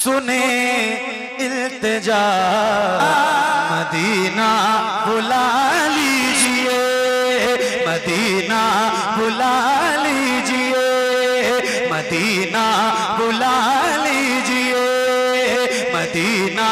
सुने इल्तिजा। मदीना बुला लीजिए, मदीना बुला लीजिए, मदीना बुला लीजिए, मदीना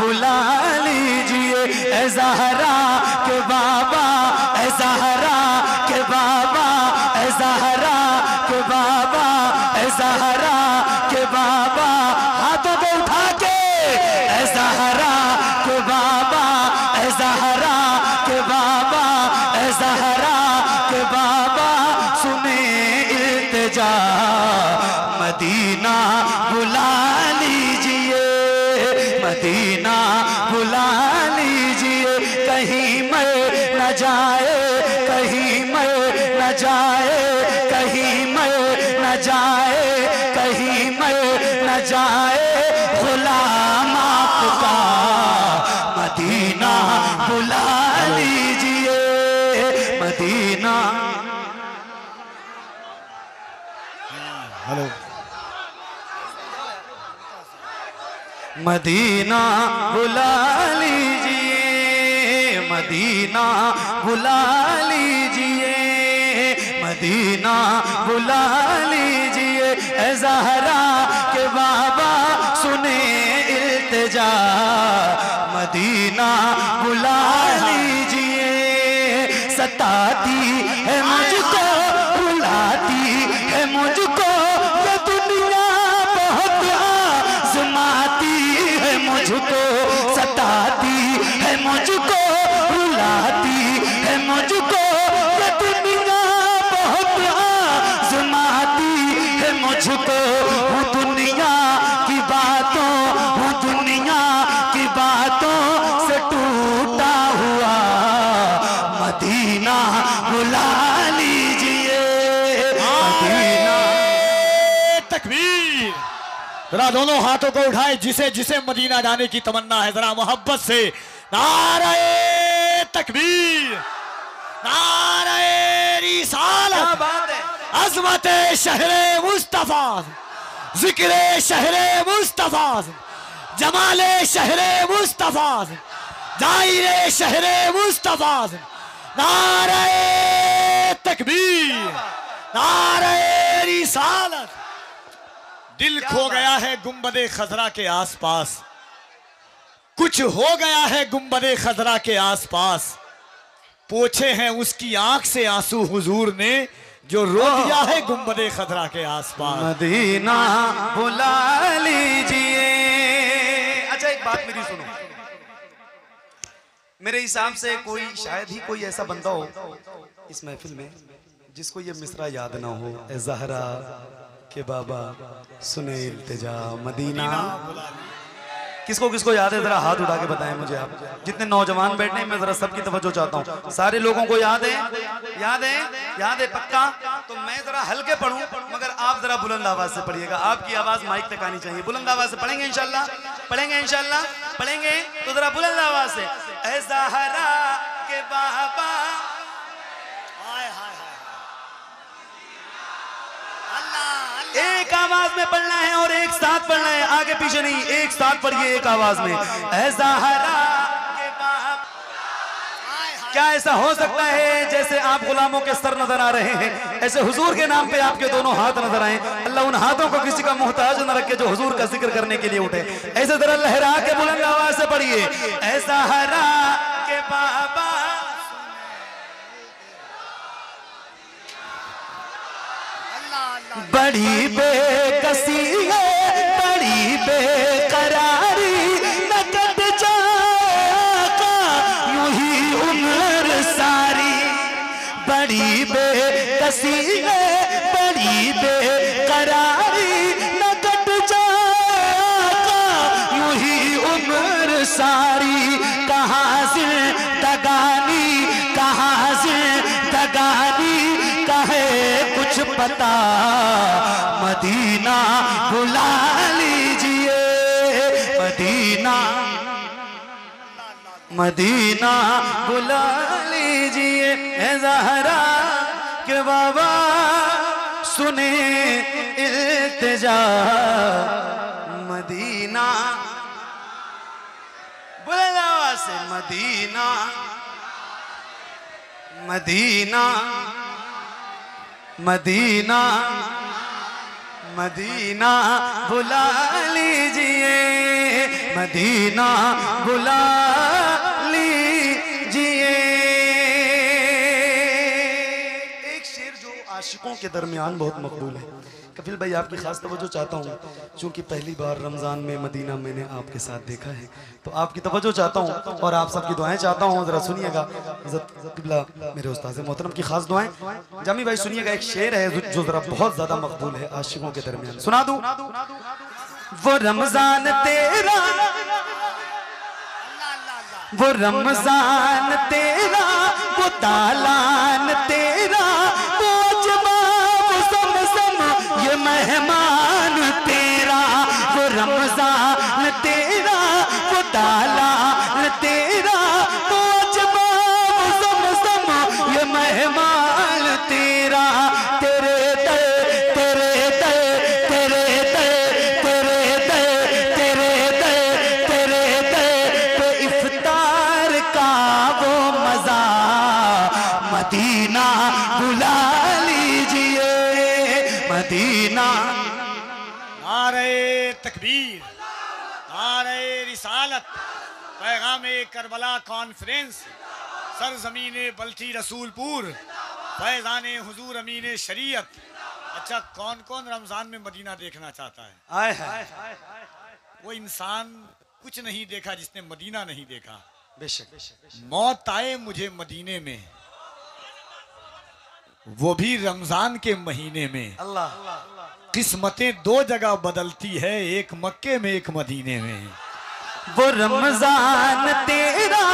बुला लीजिए। जहरा के बाबा जहरा के बाबा जहरा के बाबा जहरा जहरा के बाबा ए जहरा के बाबा सुने इल्तजा। मदीना बुला लीजिए मदीना मदीना। हेलो। मदीना बुला लीजिए मदीना बुला लीजिए मदीना बुला लीजिए सताती है मुझको, रुलाती है मुझको, ये दुनिया बहुत आजमाती है मुझको, सताती है मुझको, रुलाती है मुझको, ये दुनिया बहुत आजमाती है मुझको। तकबीर। जरा दोनों हाथों को उठाए जिसे जिसे मदीना जाने की तमन्ना है जरा मोहब्बत से। नारे तकबीर। नारे है। अजमत शहर मुस्तफ़ा। ज़िक्र शहर मुस्तफ़ा। जमाल शहर मुस्तफ़ा। ज़ाहिर शहर मुस्तफ़ा। नारे तकबीर। नारे रिसालत। दिल खो गया है गुम्बदे खजरा के आसपास। कुछ हो गया है गुम्बदे खजरा के आसपास। पोछे हैं उसकी आँख से आँसू हुजूर ने जो रो दिया है गुम्बदे खजरा के आसपास। मदीना बुला लीजिए। अच्छा एक बात मेरी सुनो। मेरे हिसाब से कोई शायद ही कोई ऐसा बंदा हो इस महफिल में जिसको ये मिसरा याद ना हो ए जहरा। के बाबा सुने इल्तिजा मदीना। किसको किसको याद है? जरा हाथ उठा के बताएँ मुझे आप। जितने नौजवान बैठे हैं, मैं जरा सबकी तवज्जो चाहता हूँ। सारे लोगों को याद है? याद है? याद है? पक्का? तो मैं जरा हल्के पढ़ूं, मगर आप जरा बुलंद आवाज़ से पढ़िएगा। आपकी आवाज़ माइक तक आनी चाहिए। बुलंद आवाज़ से पढ़ेंगे इंशाल्लाह? पढ़ेंगे इंशाल्लाह? पढ़ेंगे? तो जरा बुलंद आवाज़ से। ऐ ज़हरा के बाबा एक आवाज़ में पढ़ना है और एक साथ पढ़ना है। आगे पीछे नहीं, एक साथ पढ़िए एक आवाज़ में। ऐ ज़हरा के बाबा क्या ऐसा हो सकता है जैसे आप गुलामों के सर नज़र आ रहे हैं? ऐसे हुजूर के नाम पे आपके दोनों हाथ नज़र आए। अल्लाह उन हाथों को किसी का मोहताज न रखे जो हुजूर का ज़िक्र करने के लिए उठे। ऐसे जरा लहरा के बुलंद आवाज़ से पढ़िए। ऐसा हरा के बाबा बड़ी बेकसी है बड़ी बेकरारी। नकद जाका यूँ ही उम्र सारी। बड़ी बेकसी है पता मदीना बुला लीजिए। मदीना। मदीना बुला लीजिए। जहरा के बाबा, सुने इल्तिजा। मदीना। आवाज़ से मदीना। मदीना। मदीना मदीना बुला लीजिए, मदीना बुला लीजिए। एक शेर जो आशिकों के दरमियान बहुत मकबूल है। कपिल भाई आपकी खास तवज्जो चाहता हूँ, क्योंकि पहली बार रमज़ान में मदीना मैंने आपके साथ देखा है। तो आपकी तवज्जो चाहता हूँ और आप सबकी दुआएँ चाहता हूँ, ज़रा सुनिएगा। किबला, मेरे उस्ताद मोहतरम की खास दुआएँ। जामी भाई, सुनिएगा, एक शेर है जो ज़रा बहुत ज़्यादा मकबूल है आशिकों के दरमियान। सुना दूँ? वो रमज़ान तेरा, वो रमज़ान तेरा, वो तालान तेरा पैगाम करबला कॉन्फ्रेंस सरजमीन बल्टी रसूलपुर फैजान हुजूर अमीन शरीयत। अच्छा कौन कौन रमज़ान में मदीना देखना चाहता है? आए है। वो इंसान कुछ नहीं देखा जिसने मदीना नहीं देखा। बेशक। मौत आए मुझे मदीने में। वो भी रमज़ान के महीने में। अल्लाह। किस्मतें दो जगह बदलती है एक मक्के में एक मदीने में। वो रमज़ान तेरा,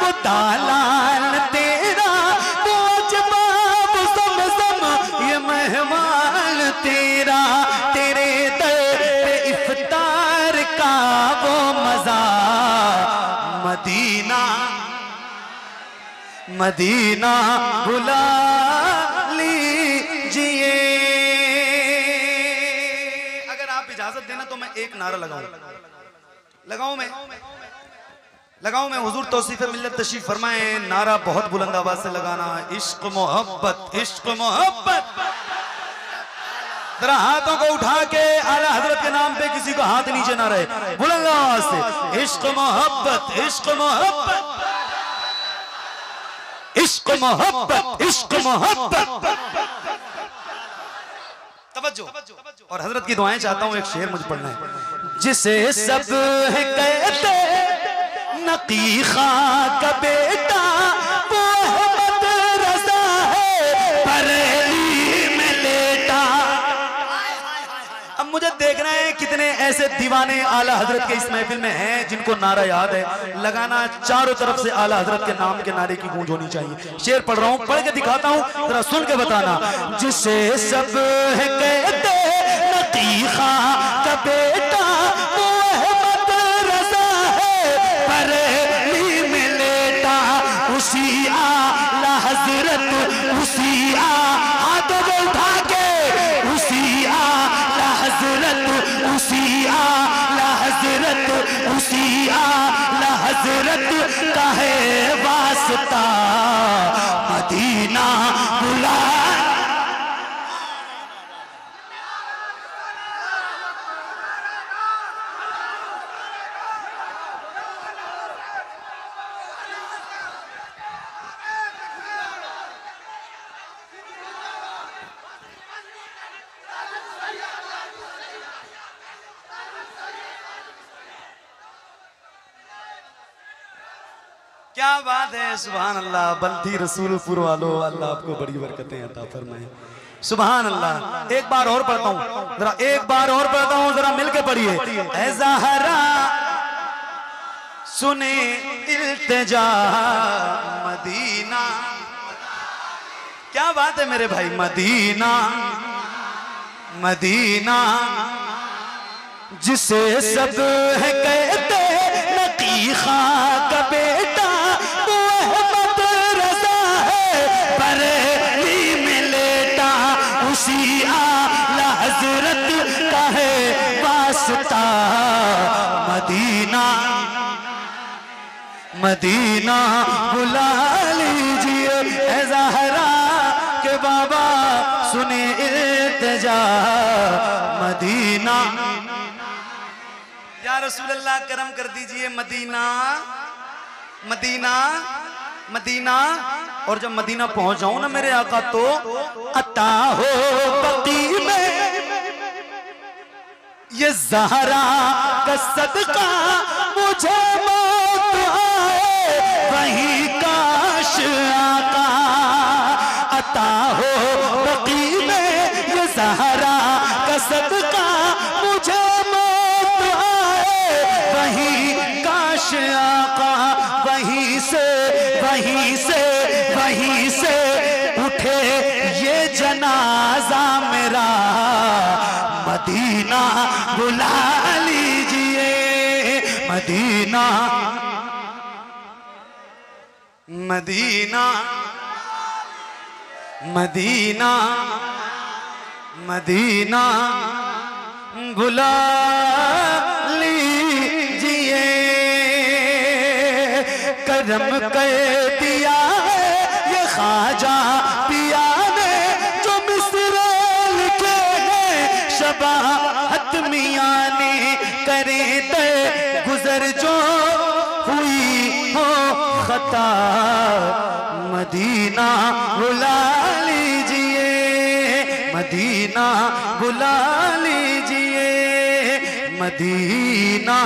वो तालान तेरा, वो अजमा, वो समसम, ये मेहमान तेरा। तेरे दर पे इफ्तार का वो मज़ा। मदीना मदीना बुला लीजिए। अगर आप इजाज़त देना तो मैं एक नारा लगाऊँ। लगाऊँ मैं? लगाऊँ मैं? हुजूर तौसीफ मिल्लत तशरीफ़ फरमाए, नारा बहुत बुलंद आवाज़ से लगाना। इश्क, मोहब्बत इश्क, मोहब्बत। जरा हाथों को उठा के आला हज़रत के नाम पे किसी को हाथ नीचे ना रहे। बुलंद आवाज़ से। इश्क, मोहब्बत इश्क मोहब्बत। इश्क मोहब्बत इश्क, मोहब्बत। तवज्जो। और हज़रत की दुआएँ चाहता हूँ एक शेर मुझे पढ़ना है। जिसे सब है कहते नकी खा का बेटा। दीवाने आला हज़रत के इस महफिल में हैं, जिनको नारा याद है। लगाना चारों तरफ़ से आला हज़रत के नाम के नारे की गूंज होनी चाहिए। शेर पढ़ रहा हूँ, पढ़ के दिखाता हूँ, जरा सुन के बताना। जिसे सब है कहते क्या बात है? सुबहान अल्लाह बल्दी रसूलपुर वालों अल्लाह आपको बड़ी बरकतें अता फरमाए। सुबहान अल्लाह एक बार और पढ़ता हूँ। जरा एक बार और पढ़ता हूँ, जरा मिलके पढ़िए। ज़हरा, सुने इल्तिजा मदीना। क्या बात है मेरे भाई? Medina Medina. जिसे सब है कहते नकी खां का है वास्ता। मदीना। मदीना बुला लीजिए जहरा के बाबा सुने इतजा मदीना। या रसूल अल्लाह करम कर दीजिए मदीना। Medina Medina. और जब मदीना पहुँच जाऊँ ना मेरे आका तो अता हो पति ये जहरा का सदका मुझे मौत आए। वही काश आका अता हो बकी में ये जहरा का सदका मदीना बुला लीजिए मदीना। मदीना। मदीना। मदीना। बुला लीजिए करम कर हैं शबाहत ने करे ते गुजर जो हुई हो खता। मदीना बुला लीजिए, मदीना बुला लीजिए, मदीना